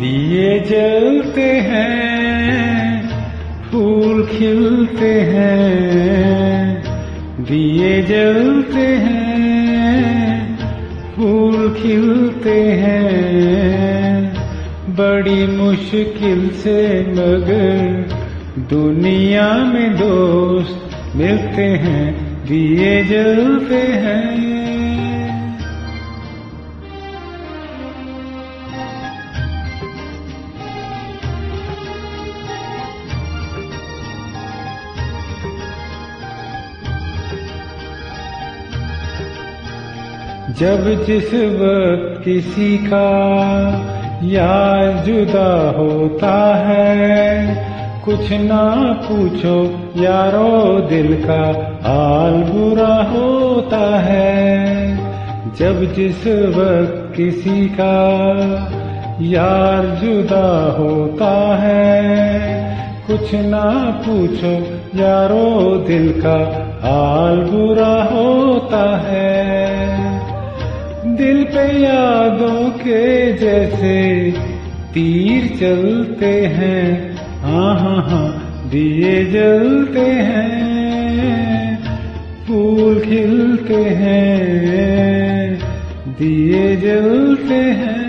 दिए जलते हैं, फूल खिलते हैं। दिए जलते हैं, फूल खिलते हैं। बड़ी मुश्किल से मगर दुनिया में दोस्त मिलते हैं, दिए जलते हैं। जब जिस वक्त किसी का यार जुदा होता है, कुछ ना पूछो यारो दिल का हाल बुरा होता है। जब जिस वक्त किसी का यार जुदा होता है, कुछ ना पूछो यारो दिल का हाल बुरा होता है। दिल पे यादों के जैसे तीर चलते हैं। हाँ हाँ हाँ दिए जलते हैं, फूल खिलते हैं, दिए जलते हैं।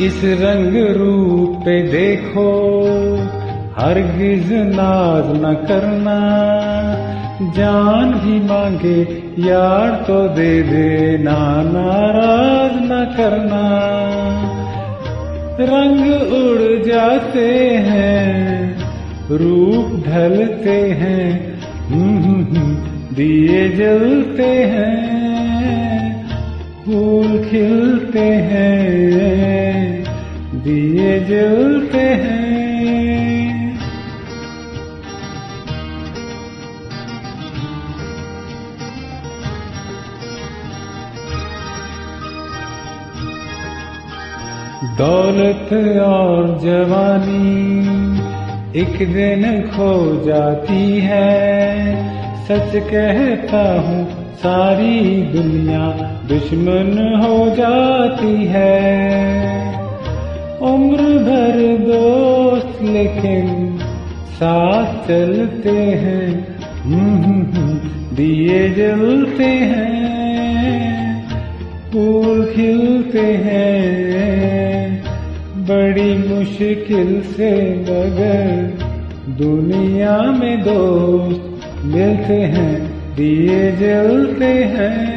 इस रंग रूप पे देखो, हरगिज नाज न करना। जान भी मांगे, यार तो दे देना, नाराज़ न करना। रंग उड़ जाते हैं, रूप ढलते हैं दिए जलते हैं, फूल खिलते हैं। दिए जलते हैं। दौलत और जवानी एक दिन खो जाती है। सच कहता हूँ, सारी दुनिया दुश्मन हो जाती है। उम्र भर दोस्त लेकिन साथ चलते हैं। दिए जलते हैं, फूल खिलते हैं। बड़ी मुश्किल से मगर दुनिया में दोस्त मिलते हैं, दिए जलते हैं।